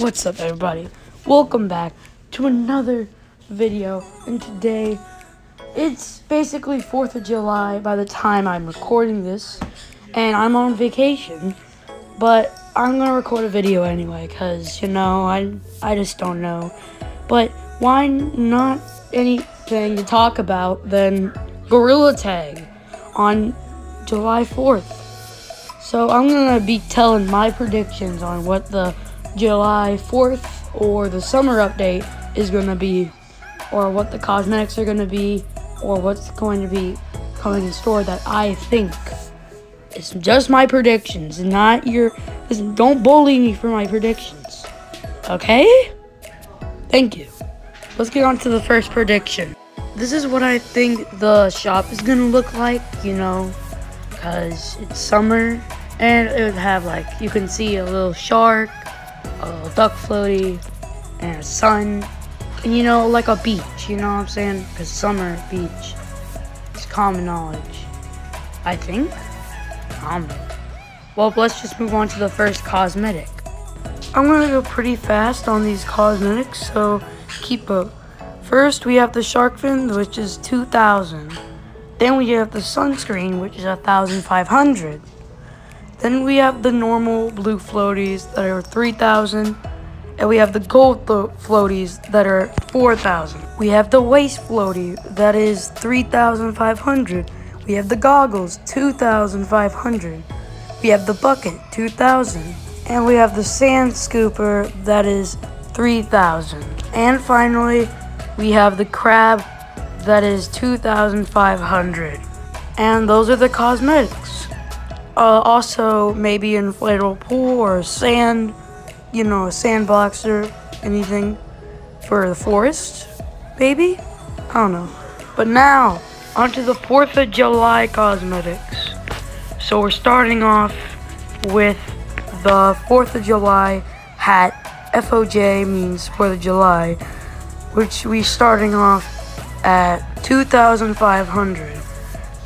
What's up everybody? Welcome back to another video and today it's basically 4th of July by the time I'm recording this and I'm on vacation but I'm gonna record a video anyway because you know I, I just don't know but why not anything to talk about than Gorilla Tag on July 4th so I'm gonna be telling my predictions on what the July 4th or the summer update is going to be, or what the cosmetics are going to be, or what's going to be coming in store that I think. It's just my predictions, not your. Don't bully me for my predictions. Okay? Thank you. Let's get on to the first prediction. This is what I think the shop is gonna look like, you know, because it's summer and it would have like, you can see a little shark, a duck floaty, and sun, and you know, like a beach, you know what I'm saying? Because summer beach is common knowledge. I think? Common. Well, let's just move on to the first cosmetic. I'm gonna go pretty fast on these cosmetics, so keep up. First, we have the shark fin, which is 2,000. Then we have the sunscreen, which is 1,500. Then we have the normal blue floaties that are 3,000. And we have the gold floaties that are 4,000. We have the waist floaty that is 3,500. We have the goggles, 2,500. We have the bucket, 2,000. And we have the sand scooper that is 3,000. And finally, we have the crab that is 2,500. And those are the cosmetics. Uh, also, maybe inflatable pool or sand, you know, a sand boxer, anything for the forest, maybe? I don't know. But now, onto the 4th of July cosmetics. So we're starting off with the 4th of July hat. FOJ means 4th of July, which we starting off at 2,500.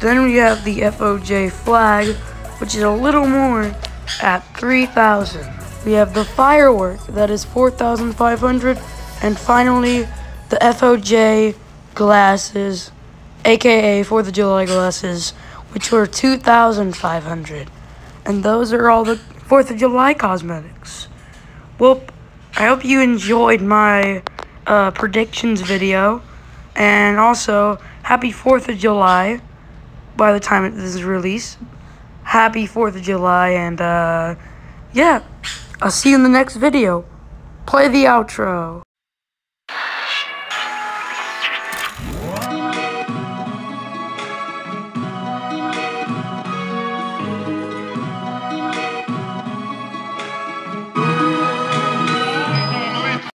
Then we have the FOJ flag, which is a little more at 3,000. We have the firework that is 4,500 and finally the FOJ glasses aka 4th of July glasses which were 2,500 and those are all the 4th of July cosmetics. Well, I hope you enjoyed my uh, predictions video and also happy 4th of July by the time this is released happy 4th of July, and uh, yeah, I'll see you in the next video. Play the outro.